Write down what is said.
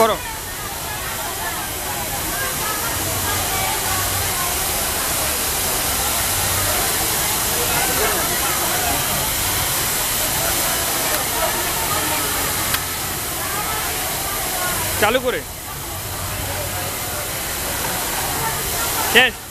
করো। চালু করে। শেষ।